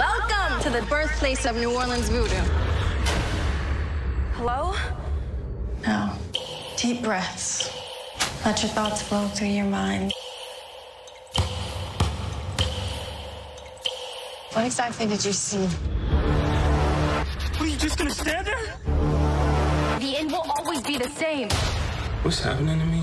Welcome to the birthplace of New Orleans voodoo. Hello? Now, deep breaths. Let your thoughts flow through your mind. What exactly did you see? What, are you just gonna stand there? The end will always be the same. What's happening to me?